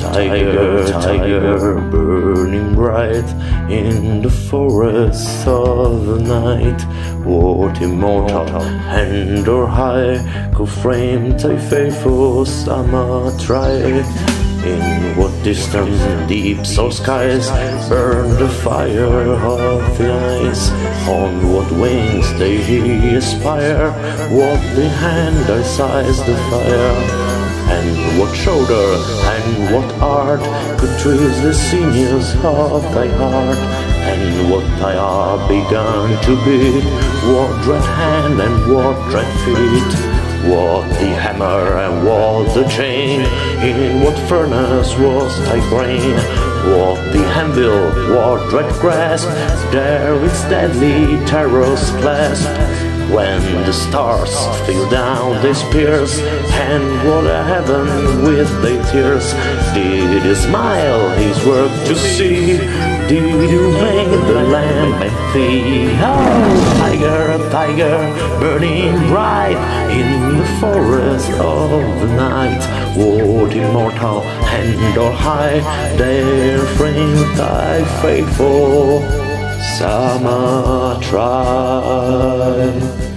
Tiger, tiger, burning bright in the forest of the night. What immortal hand or high could frame thy faithful summer try? In what distant deeps or skies burn the fire of the eyes? On what wings they aspire? What the hand I size the fire? And what shoulder and what art could twist the sinews of thy heart? And what thy heart begun to beat? What dread hand and what dread feet? What the hammer and what the chain? In what furnace was thy brain? What the anvil, what dread grasp? There its deadly terrors clasp. When the stars fell down they spears And what a heaven with their tears. Did he smile? His work to see. Did you make the lamb and thee Oh, tiger, tiger, burning bright In the forest of the night. What immortal hand or high Dare frame thy faithful summer tribe.